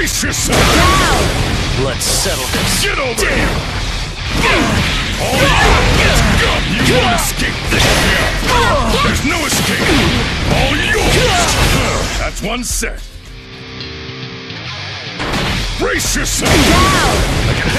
Brace yourself! Now! Let's settle this. Get over Damn. here! All yours! You yeah. won't escape this here! There's no escape! All yours! That's one set. Brace yourself! Now!